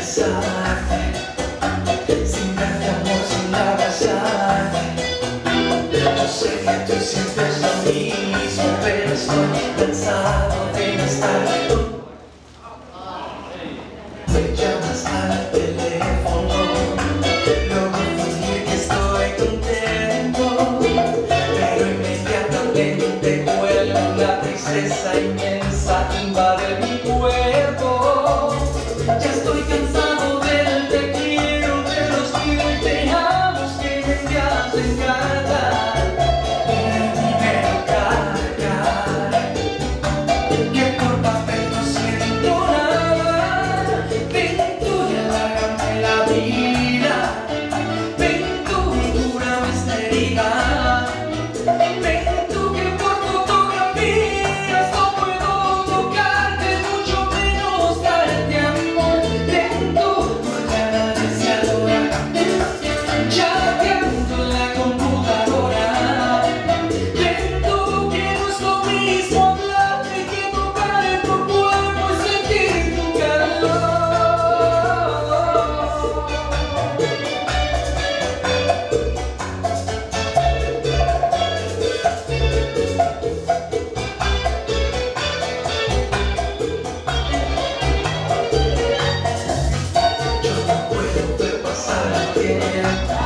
Sin tanto amor, sin la pasar Yo sé que tú siempre es lo mismo Pero estoy cansado de estar Me llamas al teléfono No confundir que estoy contento Pero inmediatamente vuelvo La tristeza inmensa invade mi cuerpo. Estoy cansado del te quiero, de los que te amo que me envías Yo